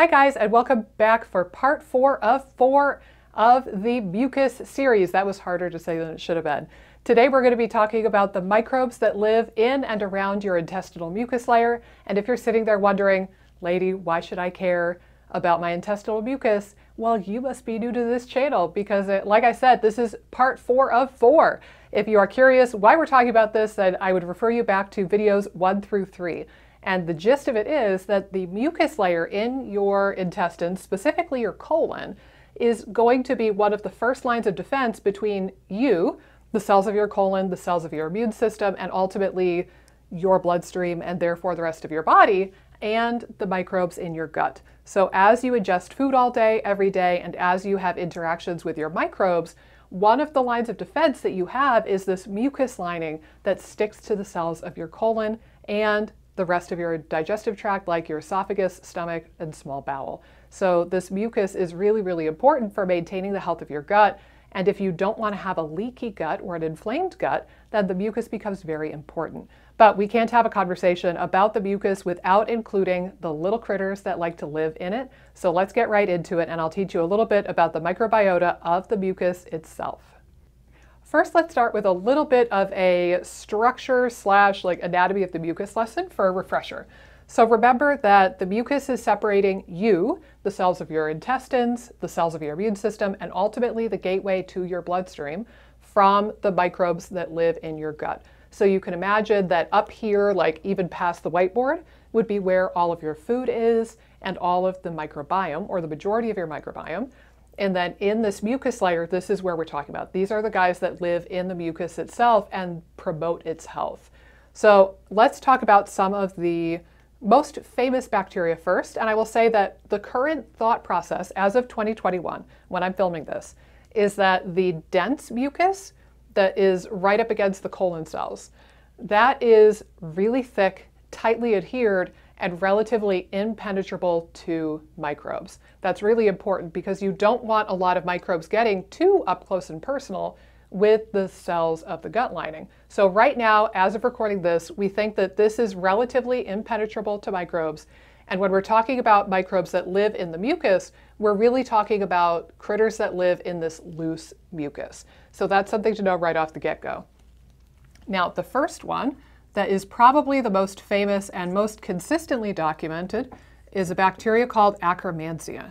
Hi guys, and welcome back for part four of four of the mucus series. That was harder to say than it should have been. Today we're going to be talking about the microbes that live in and around your intestinal mucus layer. And if you're sitting there wondering, lady, why should I care about my intestinal mucus? Well, you must be new to this channel because, it, like I said, this is part four of four. If you are curious why we're talking about this, then I would refer you back to videos one through three. And the gist of it is that the mucus layer in your intestines, specifically your colon, is going to be one of the first lines of defense between you, the cells of your colon, the cells of your immune system, and ultimately your bloodstream and therefore the rest of your body, and the microbes in your gut. So as you ingest food all day, every day, and as you have interactions with your microbes, one of the lines of defense that you have is this mucus lining that sticks to the cells of your colon and the rest of your digestive tract, like your esophagus, stomach, and small bowel. So this mucus is really, really important for maintaining the health of your gut. And if you don't want to have a leaky gut or an inflamed gut, then the mucus becomes very important. But we can't have a conversation about the mucus without including the little critters that like to live in it. So let's get right into it and I'll teach you a little bit about the microbiota of the mucus itself. First, let's start with a little bit of a structure slash like anatomy of the mucus lesson for a refresher. So remember that the mucus is separating you, the cells of your intestines, the cells of your immune system, and ultimately the gateway to your bloodstream from the microbes that live in your gut. So you can imagine that up here, like even past the whiteboard, would be where all of your food is and all of the microbiome, or the majority of your microbiome. And then in this mucus layer, this is where we're talking about. These are the guys that live in the mucus itself and promote its health. So let's talk about some of the most famous bacteria first. And I will say that the current thought process as of 2021, when I'm filming this, is that the dense mucus that is right up against the colon cells, that is really thick, tightly adhered, and relatively impenetrable to microbes. That's really important because you don't want a lot of microbes getting too up close and personal with the cells of the gut lining. So right now, as of recording this, we think that this is relatively impenetrable to microbes. And when we're talking about microbes that live in the mucus, we're really talking about critters that live in this loose mucus. So that's something to know right off the get-go. Now, the first one that is probably the most famous and most consistently documented is a bacteria called Akkermansia.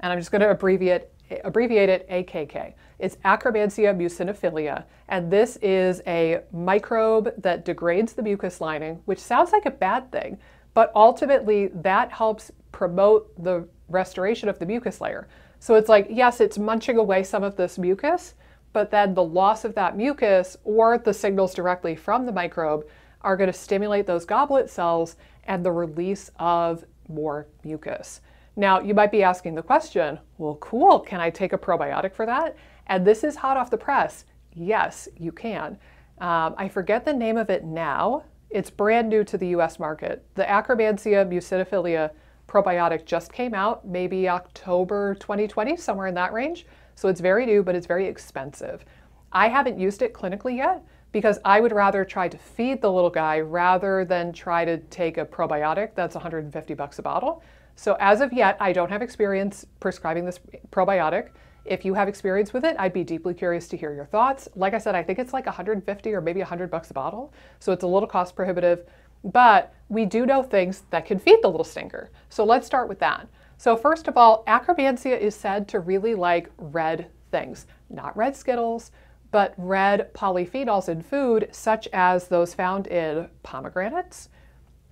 And I'm just going to abbreviate, abbreviate it AKK. It's Akkermansia mucinophilia, and this is a microbe that degrades the mucus lining, which sounds like a bad thing, but ultimately that helps promote the restoration of the mucus layer. So it's like, yes, it's munching away some of this mucus, but then the loss of that mucus or the signals directly from the microbe are going to stimulate those goblet cells and the release of more mucus. Now, you might be asking the question, well, cool, can I take a probiotic for that? And this is hot off the press. Yes, you can. Um, I forget the name of it now. It's brand new to the US market. The Akkermansia muciniphila probiotic just came out, maybe October 2020, somewhere in that range. So it's very new, but it's very expensive. I haven't used it clinically yet because I would rather try to feed the little guy rather than try to take a probiotic that's 150 bucks a bottle. So as of yet, I don't have experience prescribing this probiotic. If you have experience with it, I'd be deeply curious to hear your thoughts. Like I said, I think it's like 150 or maybe 100 bucks a bottle. So it's a little cost prohibitive, but we do know things that can feed the little stinker. So let's start with that. So first of all, Akkermansia is said to really like red things, not red Skittles, but red polyphenols in food, such as those found in pomegranates,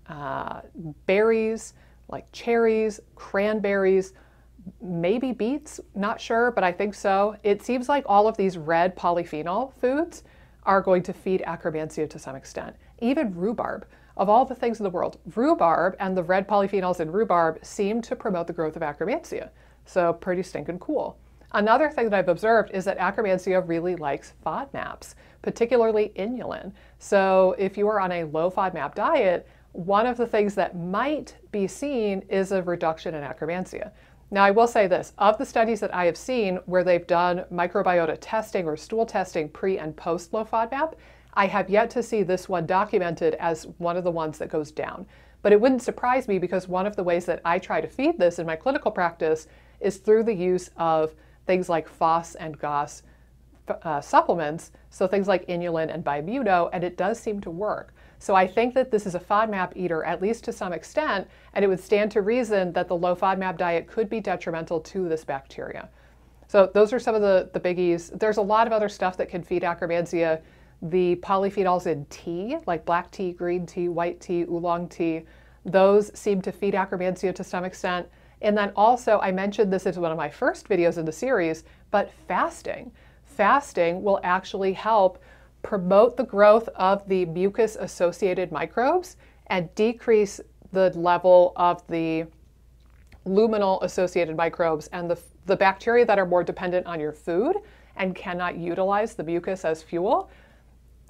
uh, berries like cherries, cranberries, maybe beets, not sure, but I think so. It seems like all of these red polyphenol foods are going to feed Akkermansia to some extent. Even rhubarb. Of all the things in the world, rhubarb and the red polyphenols in rhubarb seem to promote the growth of Akkermansia. So pretty stinking cool. Another thing that I've observed is that Akkermansia really likes FODMAPs, particularly inulin. So if you are on a low FODMAP diet, one of the things that might be seen is a reduction in Akkermansia. Now, I will say this of the studies that I have seen where they've done microbiota testing or stool testing pre and post low FODMAP, I have yet to see this one documented as one of the ones that goes down. But it wouldn't surprise me because one of the ways that I try to feed this in my clinical practice is through the use of things like FOS and GOS uh, supplements, so things like inulin and Bimuno, and it does seem to work. So I think that this is a FODMAP eater, at least to some extent, and it would stand to reason that the low FODMAP diet could be detrimental to this bacteria. So those are some of the, the biggies. There's a lot of other stuff that can feed Akkermansia. The polyphenols in tea, like black tea, green tea, white tea, oolong tea, those seem to feed Akkermansia to some extent. And then also, I mentioned this is one of my first videos in the series, but fasting. Fasting will actually help promote the growth of the mucus associated microbes and decrease the level of the luminal associated microbes and the, the bacteria that are more dependent on your food and cannot utilize the mucus as fuel.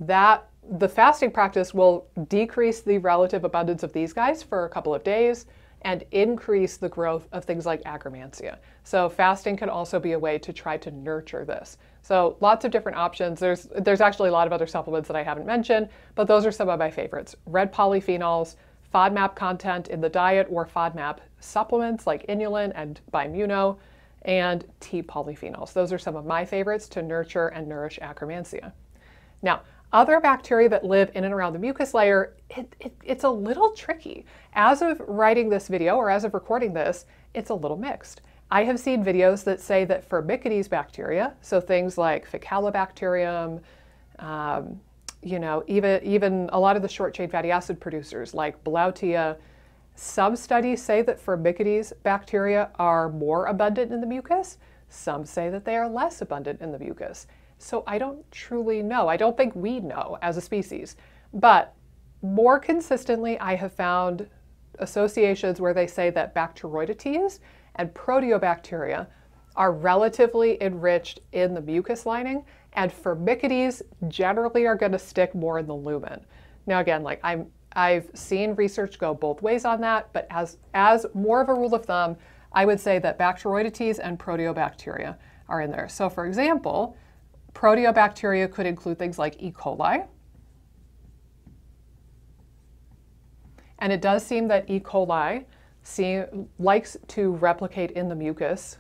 That the fasting practice will decrease the relative abundance of these guys for a couple of days and increase the growth of things like Akkermansia. So fasting can also be a way to try to nurture this. So lots of different options. There's, there's actually a lot of other supplements that I haven't mentioned, but those are some of my favorites. Red polyphenols, FODMAP content in the diet or FODMAP supplements like inulin and Bimuno, and tea polyphenols. Those are some of my favorites to nurture and nourish Akkermansia. Now, other bacteria that live in and around the mucus layer, it, it, it's a little tricky. As of writing this video or as of recording this, it's a little mixed. I have seen videos that say that Firmicutes bacteria, so things like Faecalibacterium, um, you know, even, even a lot of the short chain fatty acid producers like Blautia, some studies say that Firmicutes bacteria are more abundant in the mucus. Some say that they are less abundant in the mucus. So I don't truly know. I don't think we know as a species. But more consistently, I have found associations where they say that Bacteroidetes and proteobacteria are relatively enriched in the mucus lining, and Firmicutes generally are going to stick more in the lumen. Now, again, like I'm, I've seen research go both ways on that, but as as more of a rule of thumb, I would say that Bacteroidetes and proteobacteria are in there. So, for example, proteobacteria could include things like E. coli. And it does seem that E. coli see, likes to replicate in the mucus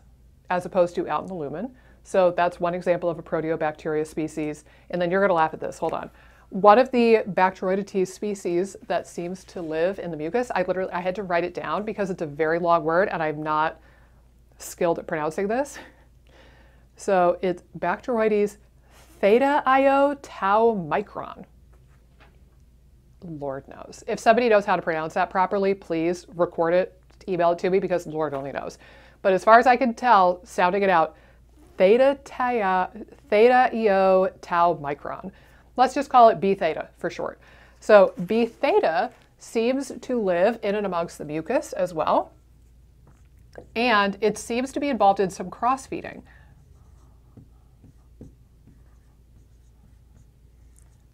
as opposed to out in the lumen. So that's one example of a proteobacteria species. And then you're going to laugh at this. Hold on. One of the Bacteroidetes species that seems to live in the mucus, I literally I had to write it down because it's a very long word and I'm not skilled at pronouncing this. So it's Bacteroides thetaiotaomicron. Lord knows. If somebody knows how to pronounce that properly, please record it email it to me because Lord only knows. But as far as I can tell, sounding it out, theta, theta, theta EO tau micron. Let's just call it B theta for short. So B theta seems to live in and amongst the mucus as well. And it seems to be involved in some cross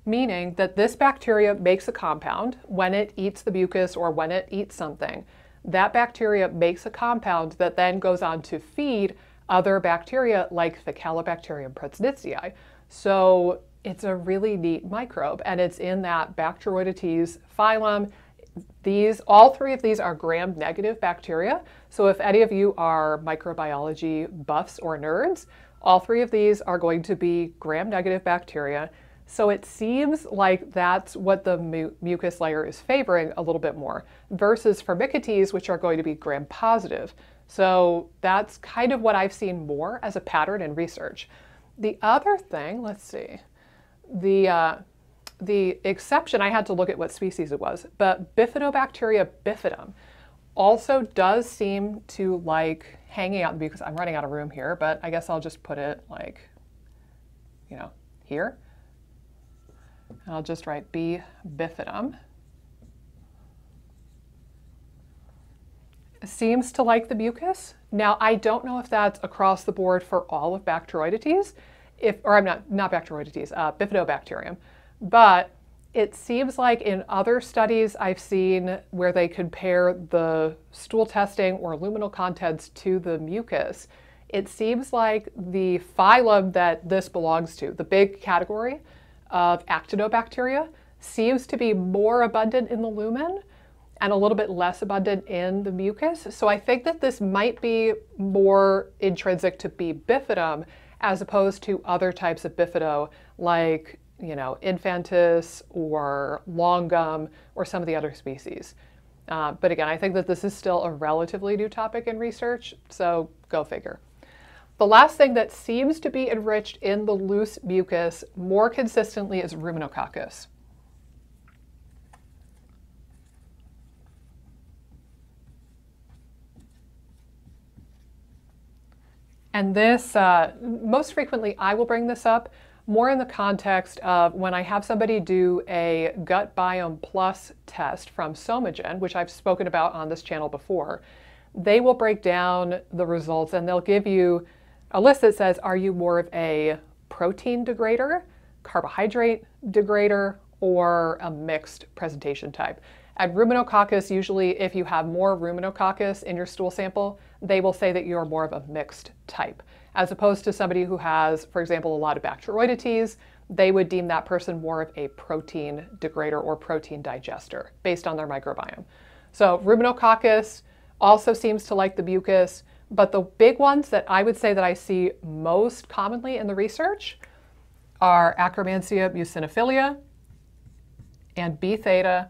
Meaning that this bacteria makes a compound when it eats the mucus or when it eats something that bacteria makes a compound that then goes on to feed other bacteria like Faecalibacterium prausnitzii. So it's a really neat microbe and it's in that Bacteroidetes phylum. These, all three of these are gram-negative bacteria. So if any of you are microbiology buffs or nerds, all three of these are going to be gram-negative bacteria so it seems like that's what the mu mucus layer is favoring a little bit more versus Firmicutes, which are going to be gram positive. So that's kind of what I've seen more as a pattern in research. The other thing, let's see, the, uh, the exception, I had to look at what species it was, but Bifidobacteria bifidum also does seem to like hanging out because I'm running out of room here, but I guess I'll just put it like, you know, here. I'll just write B bifidum. Seems to like the mucus. Now, I don't know if that's across the board for all of Bacteroidetes, if, or I'm not, not Bacteroidetes, uh, Bifidobacterium, but it seems like in other studies I've seen where they compare the stool testing or luminal contents to the mucus, it seems like the phylum that this belongs to, the big category, of actinobacteria seems to be more abundant in the lumen. and a little bit less abundant in the mucus. So I think that this might be more intrinsic to B. bifidum as opposed to other types of bifido like, you know, infantis or longum or some of the other species. Uh, but again, I think that this is still a relatively new topic in research, so go figure. The last thing that seems to be enriched in the loose mucus more consistently is ruminococcus. And this, uh, most frequently, I will bring this up more in the context of when I have somebody do a gut biome plus test from Psomagen, which I've spoken about on this channel before. They will break down the results and they'll give you a list that says, are you more of a protein degrader, carbohydrate degrader, or a mixed presentation type? At ruminococcus, usually if you have more ruminococcus in your stool sample, they will say that you're more of a mixed type. As opposed to somebody who has, for example, a lot of Bacteroidetes, they would deem that person more of a protein degrader or protein digester based on their microbiome. So ruminococcus also seems to like the mucus, but the big ones that I would say that I see most commonly in the research are Akkermansia mucinophilia and B theta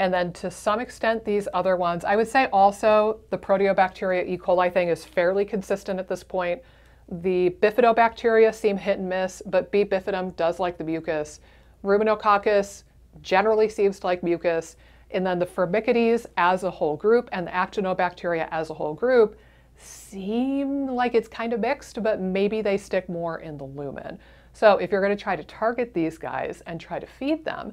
and then to some extent, these other ones. I would say also the Proteobacteria E. coli thing is fairly consistent at this point. The bifidobacteria seem hit and miss, but B. bifidum does like the mucus. Ruminococcus generally seems to like mucus. And then the Firmicutes as a whole group and the Actinobacteria as a whole group seem like it's kind of mixed, but maybe they stick more in the lumen. So if you're going to try to target these guys and try to feed them,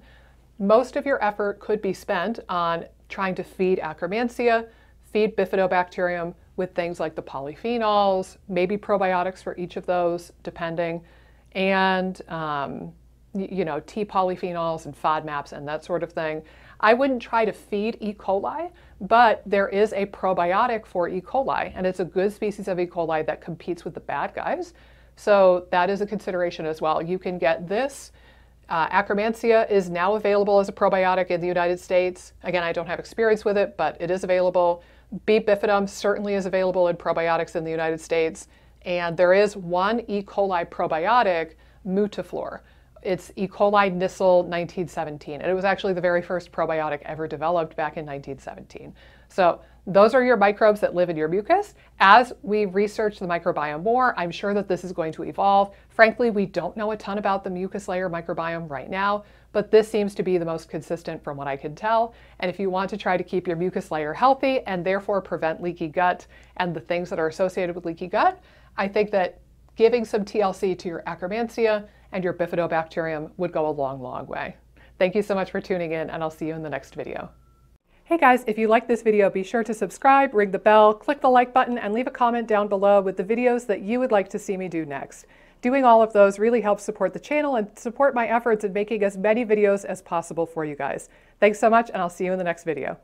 most of your effort could be spent on trying to feed Akkermansia, feed Bifidobacterium with things like the polyphenols, maybe probiotics for each of those, depending, and um, you know, tea polyphenols and FODMAPs and that sort of thing. I wouldn't try to feed E. coli, but there is a probiotic for E. coli, and it's a good species of E. coli that competes with the bad guys. So that is a consideration as well. You can get this uh, Akkermansia is now available as a probiotic in the United States. Again, I don't have experience with it, but it is available. B. bifidum certainly is available in probiotics in the United States. And there is one E. coli probiotic, Mutaflor. It's E. coli Nissl 1917. And it was actually the very first probiotic ever developed back in 1917. So those are your microbes that live in your mucus. As we research the microbiome more, I'm sure that this is going to evolve. Frankly, we don't know a ton about the mucus layer microbiome right now, but this seems to be the most consistent from what I can tell. And if you want to try to keep your mucus layer healthy and therefore prevent leaky gut and the things that are associated with leaky gut, I think that giving some TLC to your Akkermansia and your Bifidobacterium would go a long, long way. Thank you so much for tuning in, and I'll see you in the next video. Hey guys, if you like this video, be sure to subscribe, ring the bell, click the like button, and leave a comment down below with the videos that you would like to see me do next. Doing all of those really helps support the channel and support my efforts in making as many videos as possible for you guys. Thanks so much, and I'll see you in the next video.